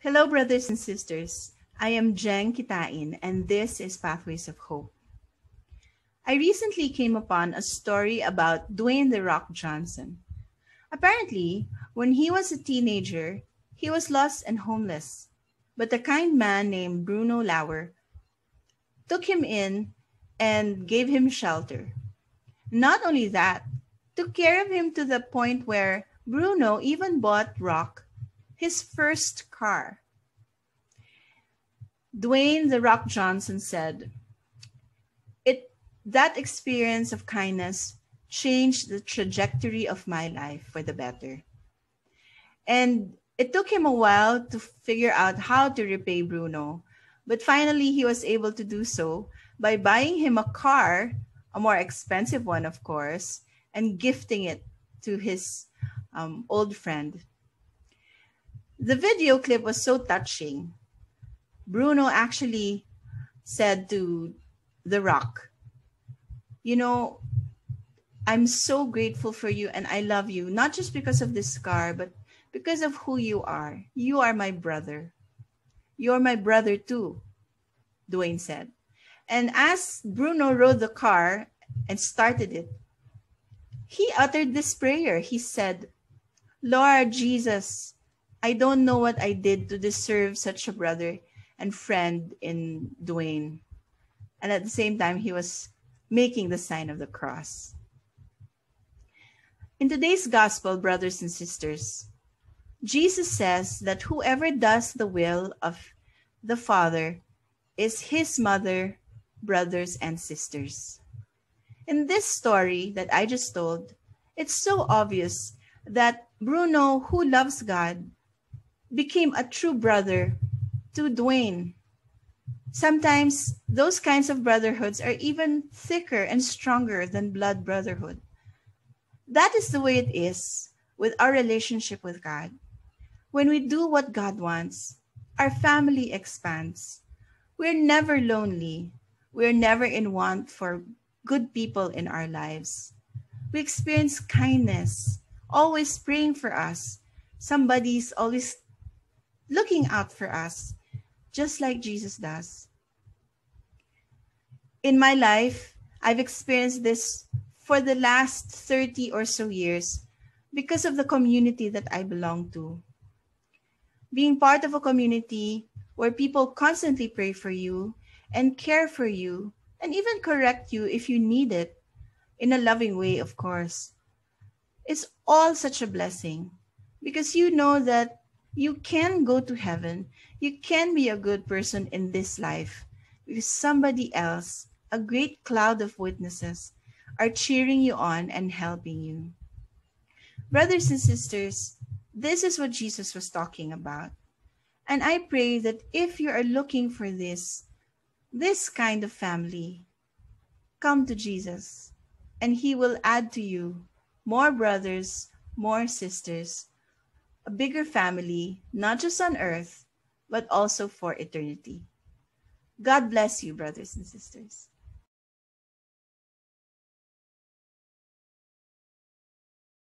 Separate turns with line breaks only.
Hello, brothers and sisters. I am Jeng Quitain, and this is Pathways of Hope. I recently came upon a story about Dwayne The Rock Johnson. Apparently, when he was a teenager, he was lost and homeless, but a kind man named Bruno Lauer took him in and gave him shelter. Not only that, took care of him to the point where Bruno even bought Rock his first car. Dwayne the Rock Johnson said, "It that experience of kindness changed the trajectory of my life for the better." And it took him a while to figure out how to repay Bruno, but finally he was able to do so by buying him a car, a more expensive one, of course, and gifting it to his um, old friend. The video clip was so touching. Bruno actually said to The Rock, You know, I'm so grateful for you and I love you, not just because of this car, but because of who you are. You are my brother. You're my brother too, Dwayne said. And as Bruno rode the car and started it, he uttered this prayer. He said, Lord Jesus, I don't know what I did to deserve such a brother and friend in Dwayne. And at the same time, he was making the sign of the cross. In today's gospel, brothers and sisters, Jesus says that whoever does the will of the Father is his mother, brothers, and sisters. In this story that I just told, it's so obvious that Bruno, who loves God, became a true brother to Dwayne. Sometimes those kinds of brotherhoods are even thicker and stronger than blood brotherhood. That is the way it is with our relationship with God. When we do what God wants, our family expands. We're never lonely. We're never in want for good people in our lives. We experience kindness, always praying for us. Somebody's always looking out for us, just like Jesus does. In my life, I've experienced this for the last 30 or so years because of the community that I belong to. Being part of a community where people constantly pray for you and care for you and even correct you if you need it in a loving way, of course. It's all such a blessing because you know that you can go to heaven. You can be a good person in this life because somebody else, a great cloud of witnesses, are cheering you on and helping you. Brothers and sisters, this is what Jesus was talking about. And I pray that if you are looking for this, this kind of family, come to Jesus and he will add to you more brothers, more sisters, a bigger family, not just on earth, but also for eternity. God bless you, brothers and sisters.